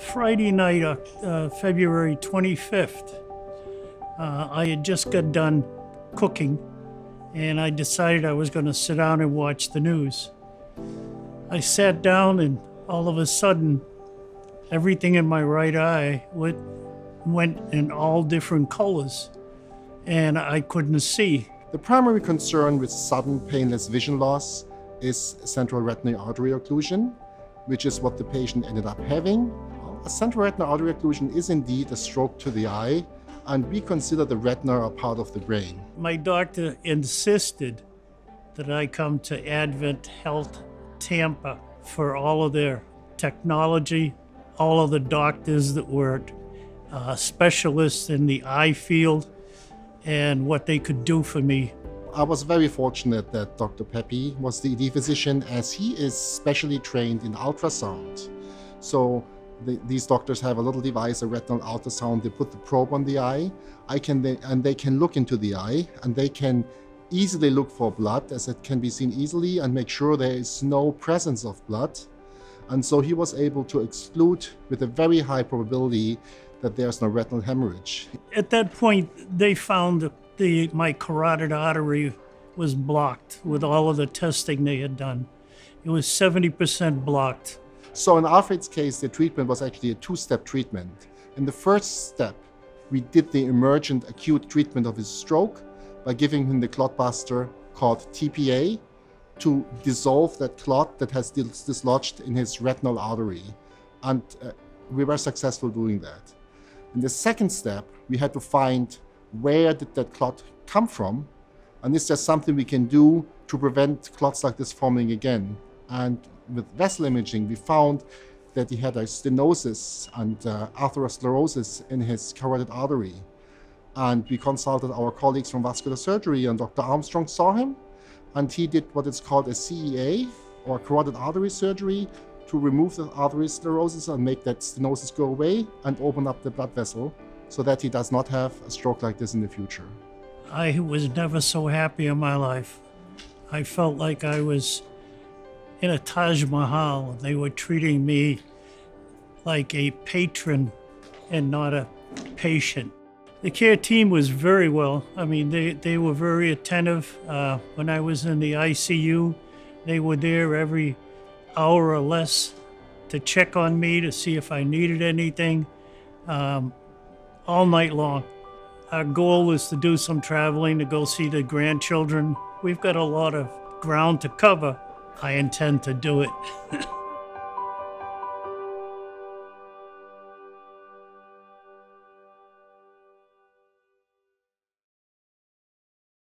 Friday night, uh, uh, February 25th, uh, I had just got done cooking and I decided I was going to sit down and watch the news. I sat down and all of a sudden, everything in my right eye went, went in all different colors and I couldn't see. The primary concern with sudden painless vision loss is central retinal artery occlusion, which is what the patient ended up having. A central retinal artery occlusion is indeed a stroke to the eye, and we consider the retina a part of the brain. My doctor insisted that I come to AdventHealth Tampa for all of their technology, all of the doctors that were uh, specialists in the eye field, and what they could do for me. I was very fortunate that Dr. Pepe was the ED physician as he is specially trained in ultrasound. So the, these doctors have a little device, a retinal ultrasound. They put the probe on the eye. I can and they can look into the eye, and they can easily look for blood, as it can be seen easily, and make sure there is no presence of blood. And so he was able to exclude, with a very high probability, that there's no retinal hemorrhage. At that point, they found that the my carotid artery was blocked with all of the testing they had done. It was 70% blocked. So in Alfred's case, the treatment was actually a two-step treatment. In the first step, we did the emergent acute treatment of his stroke by giving him the clot buster called TPA to dissolve that clot that has dislodged in his retinal artery. And uh, we were successful doing that. In the second step, we had to find where did that clot come from and is there something we can do to prevent clots like this forming again. And with vessel imaging, we found that he had a stenosis and uh, atherosclerosis in his carotid artery. And we consulted our colleagues from vascular surgery, and Dr. Armstrong saw him, and he did what is called a CEA, or carotid artery surgery, to remove the atherosclerosis and make that stenosis go away and open up the blood vessel so that he does not have a stroke like this in the future. I was never so happy in my life. I felt like I was in a Taj Mahal. They were treating me like a patron and not a patient. The care team was very well. I mean, they, they were very attentive. Uh, when I was in the ICU, they were there every hour or less to check on me to see if I needed anything um, all night long. Our goal is to do some traveling to go see the grandchildren. We've got a lot of ground to cover. I intend to do it.